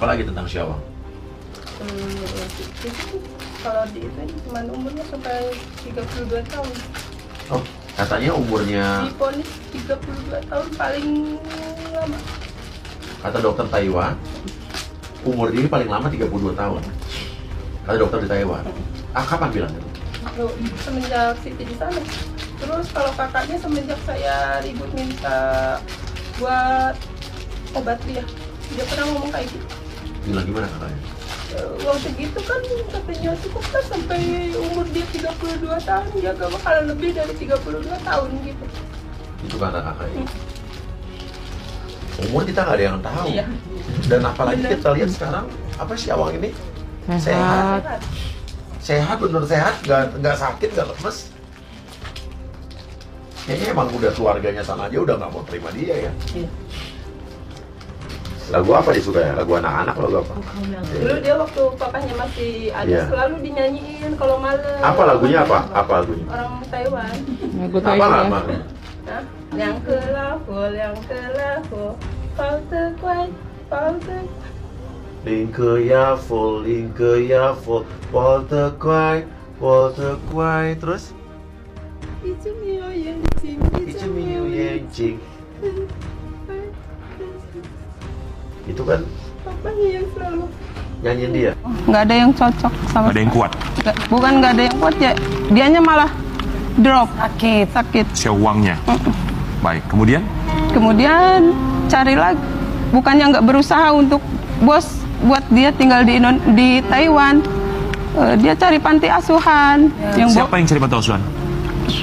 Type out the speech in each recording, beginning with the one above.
apalagi tentang Syawang? Hmm, itu kalau di itu cuma umurnya sampai 32 tahun. Oh, katanya umurnya Diponis 32 tahun paling lama. kata dokter Taiwan umur dia paling lama 32 tahun. Kata dokter di Taiwan. Ah, kapan bilang itu? Semenjak Siti di sana. Terus kalau kakaknya semenjak saya ribut minta buat obat dia, dia pernah ngomong kayak gitu. Bilang gimana katanya? Eh, Uang segitu kan katanya cukup kan sampai umur dia 32 tahun, dia gak bakalan lebih dari 32 tahun gitu. Itu kata kakaknya. Umur kita nggak ada yang tahu. Iya. Dan apalagi Bener. kita lihat sekarang apa sih Syawang ini Sehat. Sehat. Sehat. sehat bener sehat nggak nggak sakit nggak lemes kayaknya emang udah keluarganya sana aja udah nggak mau terima dia ya Iya. lagu apa dia suka ya lagu anak-anak lagu apa Dulu dia waktu papanya masih ada Iya. selalu dinyanyiin kalau malam. apa lagunya apa apa lagunya Orang Taiwan. Lagu apa Taiwan ya. lama Hah? Yang kelahu, yang kelahu, kau terkuat, kau terkuat. 林克亚佛，林克亚佛，我的乖，我的乖。Terus 一直没有眼睛，一直没有眼睛。 Itu kan Papanya yang selalu nyanyiin dia. nggak ada yang cocok sama Ada yang kuat. Nggak- bukan nggak ada yang kuat ya dianya malah drop sakit sakit Syawangnya. Baik. Kemudian kemudian cari lagi bukannya nggak berusaha untuk bos buat dia tinggal di Indo- di Taiwan Eh, dia cari panti asuhan yang bo- siapa yang cari bantu asuhan?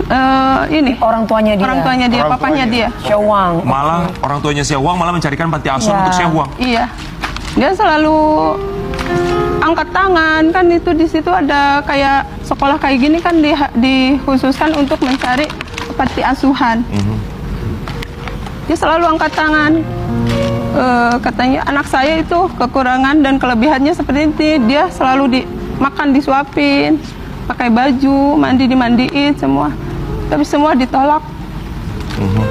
Eh, ini Orang tuanya dia. orang tuanya dia Orang papanya tuanya. dia Syawang. Malah orang tuanya Syawang malah mencarikan panti asuhan Ya. untuk Syawang. iya dia selalu angkat tangan kan itu di situ ada kayak sekolah kayak gini kan di, dikhususkan untuk mencari panti asuhan Mhm. dia selalu angkat tangan Eh, katanya anak saya itu kekurangan dan kelebihannya seperti ini dia selalu di makan disuapin pakai baju mandi dimandiin semua tapi semua ditolak. Mhm.